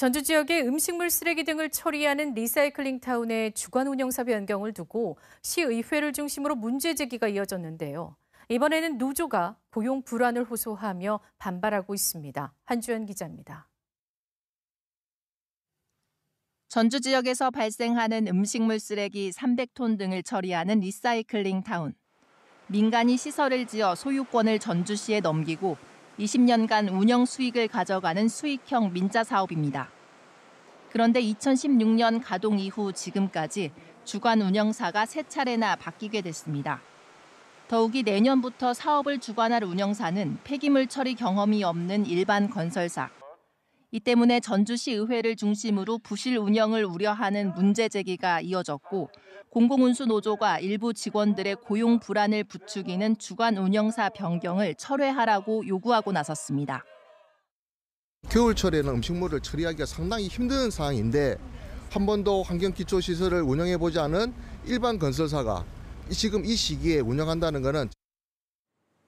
전주 지역의 음식물 쓰레기 등을 처리하는 리사이클링 타운의 주관 운영사 변경을 두고 시의회를 중심으로 문제 제기가 이어졌는데요. 이번에는 노조가 고용 불안을 호소하며 반발하고 있습니다. 한주연 기자입니다. 전주 지역에서 발생하는 음식물 쓰레기 300톤 등을 처리하는 리사이클링 타운. 민간이 시설을 지어 소유권을 전주시에 넘기고 20년간 운영 수익을 가져가는 수익형 민자 사업입니다. 그런데 2016년 가동 이후 지금까지 주관 운영사가 세 차례나 바뀌게 됐습니다. 더욱이 내년부터 사업을 주관할 운영사는 폐기물 처리 경험이 없는 일반 건설사. 이 때문에 전주시 의회를 중심으로 부실 운영을 우려하는 문제 제기가 이어졌고 공공운수 노조가 일부 직원들의 고용 불안을 부추기는 주관 운영사 변경을 철회하라고 요구하고 나섰습니다. 겨울철에는 음식물을 처리하기가 상당히 힘든 상황인데 한 번도 환경기초시설을 운영해 보지 않은 일반 건설사가 지금 이 시기에 운영한다는 것은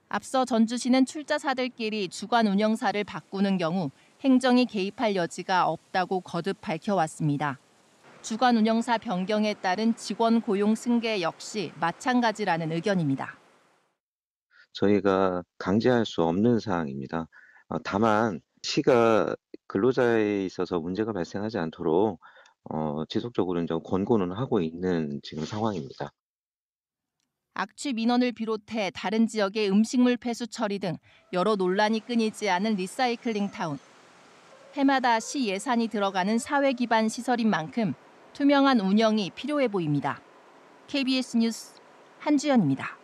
앞서 전주시는 출자사들끼리 주관 운영사를 바꾸는 경우 행정이 개입할 여지가 없다고 거듭 밝혀왔습니다. 주관 운영사 변경에 따른 직원 고용 승계 역시 마찬가지라는 의견입니다. 저희가 강제할 수 없는 사항입니다. 어, 다만 시가 근로자에 있어서 문제가 발생하지 않도록 어, 지속적으로 이제 권고는 하고 있는 지금 상황입니다. 악취 민원을 비롯해 다른 지역의 음식물 폐수 처리 등 여러 논란이 끊이지 않은 리사이클링 타운. 해마다 시 예산이 들어가는 사회 기반 시설인 만큼 투명한 운영이 필요해 보입니다. KBS 뉴스 한주연입니다.